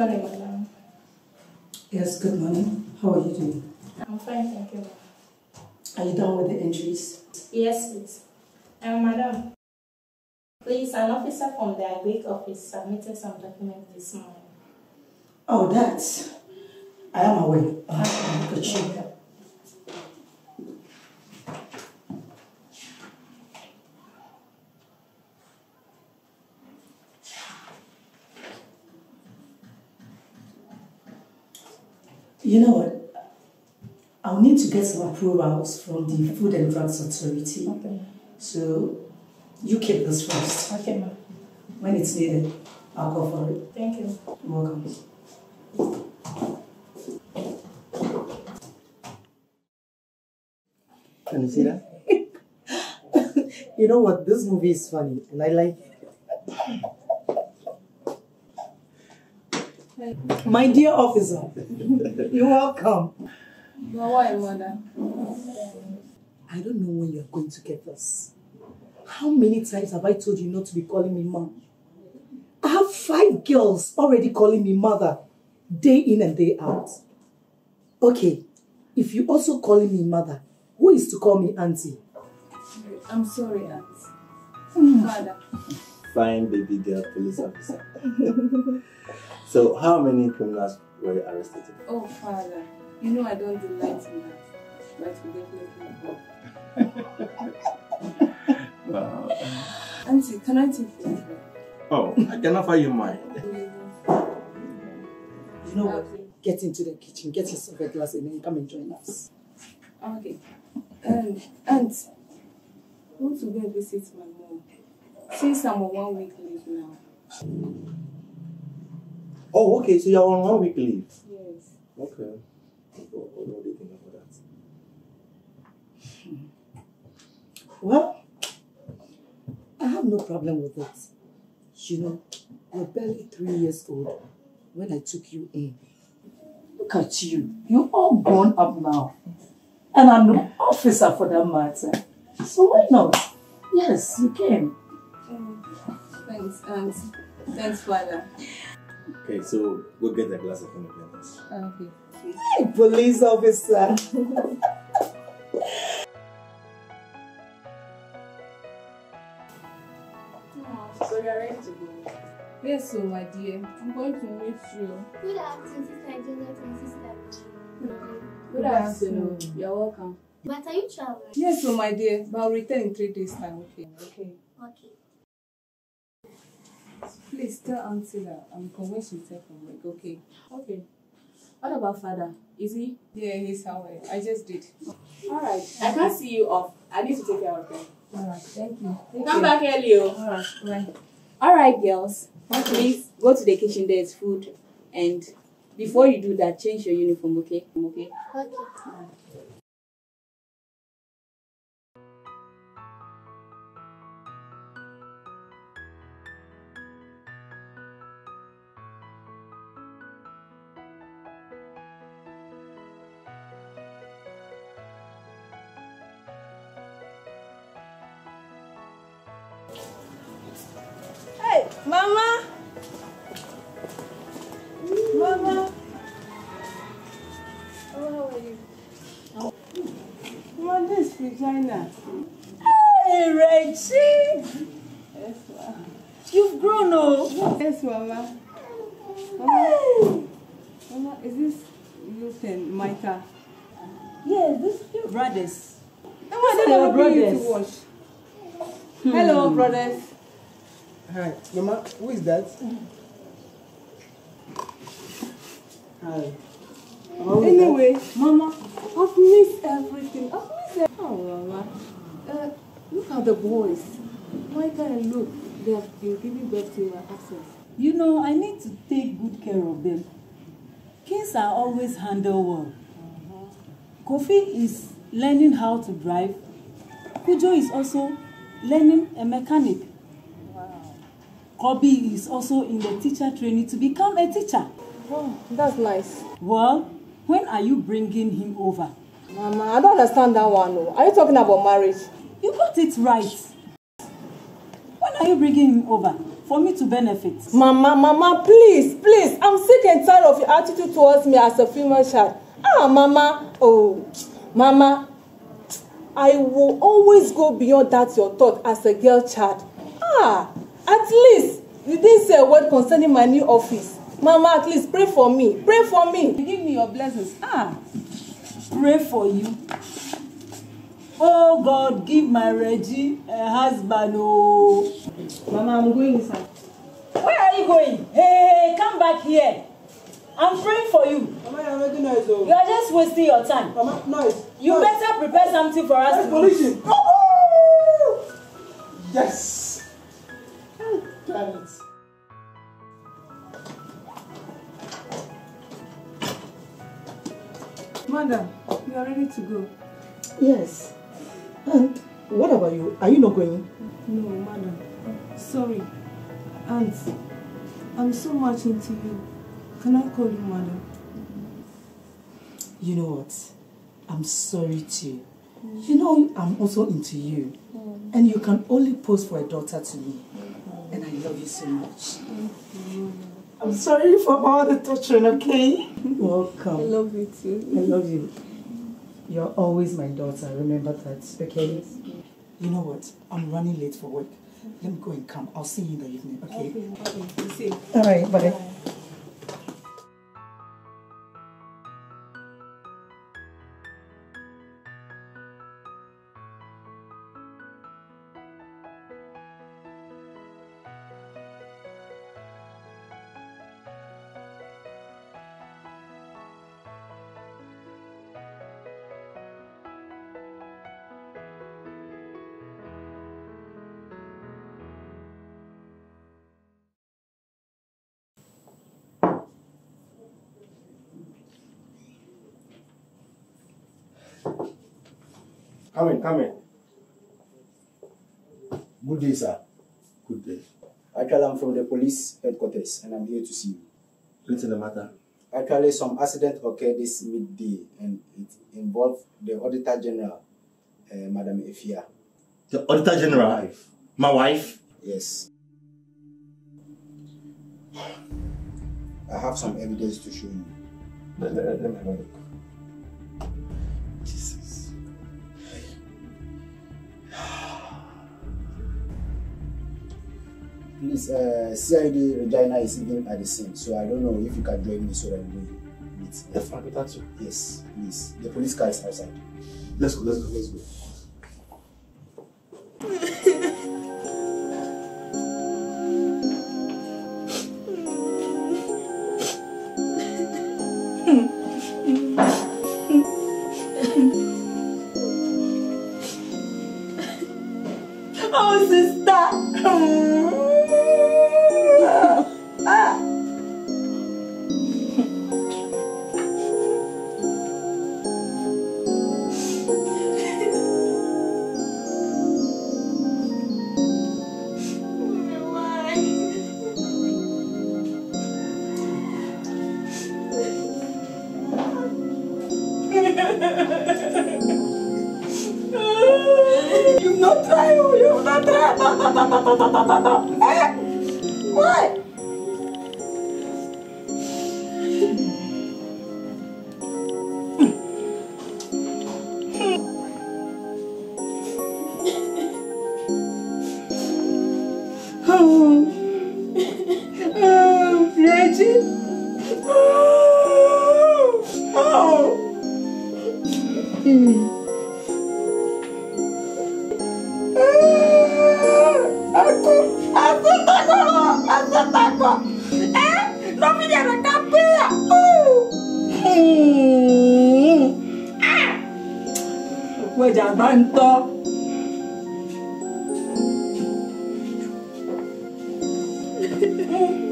morning, madam. Yes, good morning. How are you doing? I'm fine, thank you. Are you done with the entries? Yes, please. Um, madam, please, an officer from the Agric office submitted some documents this morning. Oh, that's. I am aware. Uh, look you. You know what? I'll need to get some approvals from the Food and Drugs Authority. Okay. So you keep this first. Okay, ma'am. When it's needed, I'll go for it. Thank you. You're welcome. Can you see that? You know what? This movie is funny, and I like it. My dear officer, you're welcome. But why, mother? I don't know when you're going to get this. How many times have I told you not to be calling me mom? I have five girls already calling me mother, day in and day out. Okay, if you also calling me mother, who is to call me auntie? I'm sorry, Aunt. Hmm. Father. Fine baby girl police officer. so how many criminals were you arrested? Oh, Father. You know I don't do light in that. But we definitely go. Wow. Auntie, can I take your Oh, I can offer you mine. You know what? Get into the kitchen, get yourself a glass, and then come and join us. Okay. And, Aunt, I want to go and visit my mom. Since I'm on one week leave now. Oh, okay, so you're on one week leave. Yes. Okay. What, do you think about that? Hmm. Well, I have no problem with it. You know, you're barely three years old when I took you in. Look at you. You're all grown up now. And I'm the officer for that matter. So why not? Yes, you can. Thanks, Aunt. Thanks, Father. Okay, so we'll get a glass of independence. Oh, okay. Hey, police officer. So you're ready to go? Yes, so my dear. I'm going to meet you. Good afternoon, Sister Juliet and Sister Good afternoon. You're welcome. But are you traveling? Yes, so my dear. But I'll return in three days' time. Okay. Okay. Okay. Please tell Auntie that I'm convinced she'll take from work. Okay. Okay. What about father? Is he? Yeah, he's somewhere. I just did. Alright, I can't see you off. I need to take care of them. Alright, thank you. Take Come care. back early, oh. Alright, bye. Alright, girls. Please go to the kitchen. There is food. And before you do that, change your uniform, okay? Okay. Okay. Mama! Mama! Oh, how are you? Mama, this is Regina. Hey, Reggie! Yes, ma'am. You've grown, oh! Yes, Mama. Hey! Mama, is this Luke and Micah? Yeah, this is your brothers. No, I Hello, don't know you to brothers. Hello, brothers. Hi, Mama, who is that? Hi. Anyway, Mama, I've missed everything. I've missed it. Oh, Mama. Uh, look at the boys. Micah and Luke. They have been giving birth to your absence. You know, I need to take good care of them. Kids are always handled well. Kofi is learning how to drive. Kujo is also learning a mechanic. Kobi is also in the teacher training to become a teacher. Oh, that's nice. Well, when are you bringing him over? Mama, I don't understand that one. No. Are you talking about marriage? You got it right. When are you bringing him over? for me to benefit. Mama, Mama, please, please. I'm sick and tired of your attitude towards me as a female child. Ah, Mama. Oh, Mama. I will always go beyond that your thought as a girl child. Ah, at least you didn't say a word concerning my new office. Mama, at least pray for me. Pray for me. Give me your blessings. Ah, pray for you. Oh God, give my Reggie a husband. Oh. Mama, I'm going inside. Where are you going? Hey, come back here. I'm praying for you. Mama, you're making noise. Oh. You are just wasting your time. Mama, noise. You noise. better prepare something for us Hey, to police! Oh! Yes! Damn it. Madam, you are ready to go. Yes. And what about you? Are you not going? No, madam. Sorry. Aunt, I'm so much into you. Can I call you madam? You know what? I'm sorry too. You know I'm also into you. Mm. And you can only pose for a daughter to me. Love you so much. I'm sorry for all the torturing, okay? Welcome. I love you too. I love you. You're always my daughter, remember that, okay? You know what? I'm running late for work. Let me go and come. I'll see you in the evening, okay? Okay, you see. All right, bye. Come in, come in. Good day, sir. Good day. Actually, I'm from the police headquarters and I'm here to see you. What's the matter? Actually, some accident occurred this midday and it involved the Auditor General, uh, Madam Efia. The Auditor General. wife? My wife? Yes. I have some evidence to show you. Let, let, let me have a look. Please, uh, CID Regina is even at the scene, so I don't know if you can join me so that we meet. Yes, I'll be that too. Yes, please. The police car is outside. Let's go, let's go. Let's go. Oh, sister. You've not tried, you've not tried. Eh, no, aku aku takut loh aku takut eh Romi ada kafe ya gue jangan toh Mm-hmm.